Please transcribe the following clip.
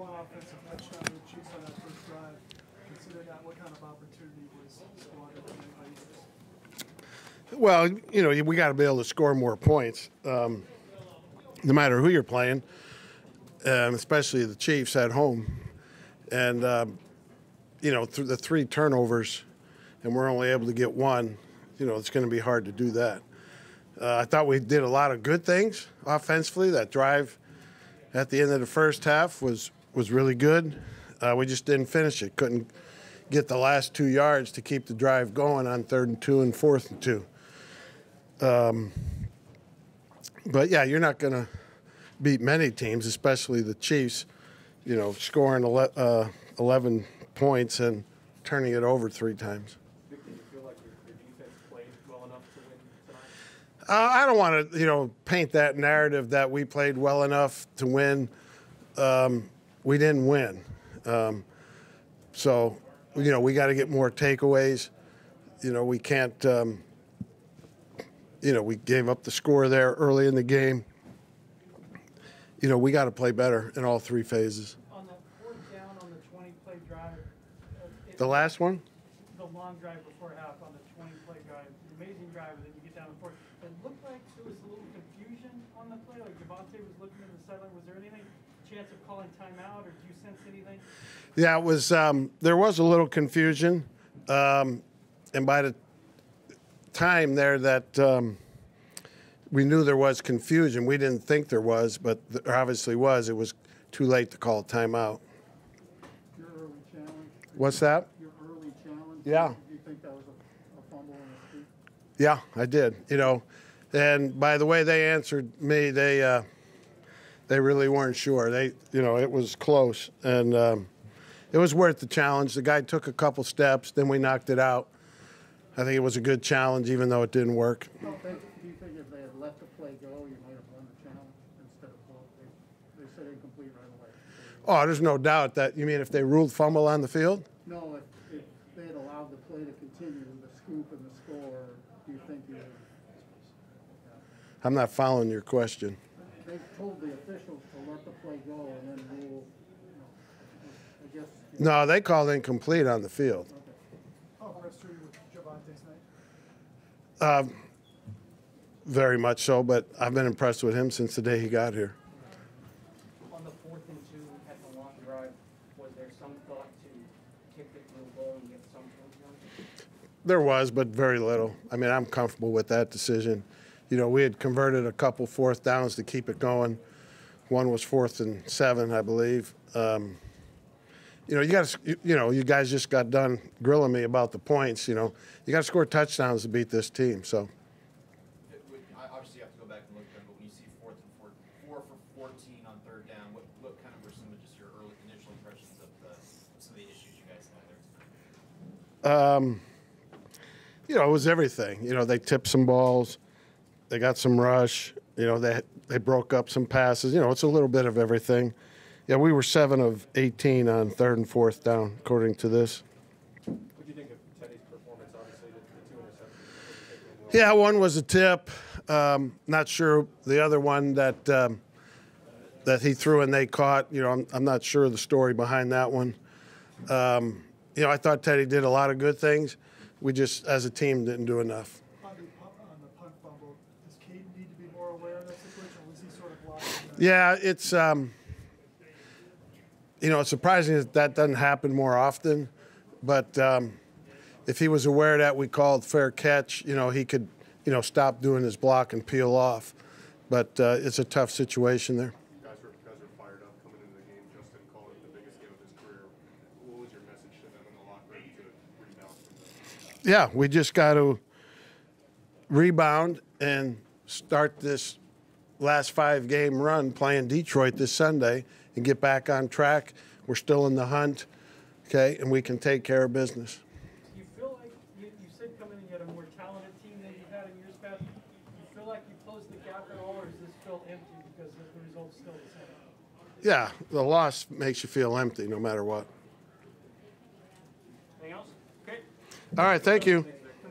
one offensive touchdown Chiefs on that first drive. That, what kind of opportunity was squandered? Well, you know, we got to be able to score more points, um, no matter who you're playing, um, especially the Chiefs at home. And, um, you know, through the three turnovers, and we're only able to get one, you know, it's going to be hard to do that. Uh, I thought we did a lot of good things offensively. That drive at the end of the first half was was really good. Uh, we just didn't finish it. Couldn't get the last two yards to keep the drive going on third and two and fourth and two. Um, but yeah, you're not going to beat many teams, especially the Chiefs. You know, scoring ele- uh, 11 points and turning it over three times. Uh, I don't want to, you know, paint that narrative that we played well enough to win. Um, we didn't win, um, so you know we got to get more takeaways. You know, we can't. Um, you know, we gave up the score there early in the game. You know, we got to play better in all three phases. On that fourth down on the twenty-play drive, uh, it- The last one, the long drive before half on the twenty-play drive, amazing drive, and then you get down the fourth. It looked like there was a little confusion on the play, like Devontae was looking in the sideline. Was there anything, chance of calling timeout, or do you sense anything? Yeah, it was. Um, there was a little confusion, um, and by the time there that um, we knew there was confusion, we didn't think there was, but there obviously was. It was too late to call a timeout. Your early challenge, What's that? your early challenge? Yeah. Do you think that was a, a fumble in the street? Yeah, I did. You know, and by the way they answered me, they uh, they really weren't sure. They, you know, it was close, and um, it was worth the challenge. The guy took a couple steps, then we knocked it out. I think it was a good challenge, even though it didn't work. They, do you think if they had let the play go, you might have won the challenge instead of, well, they, they said incomplete right away? Oh, there's no doubt that you mean if they ruled fumble on the field? No, if, if they had allowed the play to continue, the scoop and the score, do you think you would? I'm not following your question. They told the officials to let the play go and then rule, you know, I guess. you know, No, they called incomplete on the field. How impressed were you with Javonte tonight? Um, very much so, but I've been impressed with him since the day he got here. On the fourth and two at the long drive, was there some thought to kick the field goal and get some points on it? There was, but very little. I mean, I'm comfortable with that decision. You know, we had converted a couple fourth downs to keep it going. One was fourth and seven, I believe. Um, you know, you got to, you know, you guys just got done grilling me about the points. You know, you got to score touchdowns to beat this team. So, Obviously, you have to go back and look at them, but when you see fourth and four, four for fourteen on third down, what, what kind of were some of just your early initial impressions of the, some of the issues you guys had there? you know, it was everything. You know, they tipped some balls, they got some rush. You know, they they broke up some passes. You know, it's a little bit of everything. Yeah, we were seven of 18 on third and fourth down, according to this. What do you think of Teddy's performance? Obviously, the, the two interceptions. wasn't taken well. Yeah, one was a tip. Um, not sure the other one that um, that he threw and they caught. You know, I'm, I'm not sure the story behind that one. Um, you know, I thought Teddy did a lot of good things. We just, as a team, didn't do enough. On the punt, on the punt fumble, does Cade need to be more aware of that situation, or was he sort of locked in? that? Yeah, it's um, you know, it's surprising that that doesn't happen more often. But um, if he was aware that we called fair catch, you know, he could, you know, stop doing his block and peel off. But uh, it's a tough situation there. You guys are, guys are fired up coming into the game. Justin called it the biggest game of his career. What was your message to them in the locker room to rebound from this? Yeah, we just got to rebound and start this last five game run playing Detroit this Sunday and get back on track. We're still in the hunt, okay, and we can take care of business. You feel like, you, you said coming in, you had a more talented team than you've had in years past. You feel like you closed the gap at all, or does this feel empty because the the result's still the same? Yeah, the loss makes you feel empty no matter what. Anything else? Okay. All right, thank you.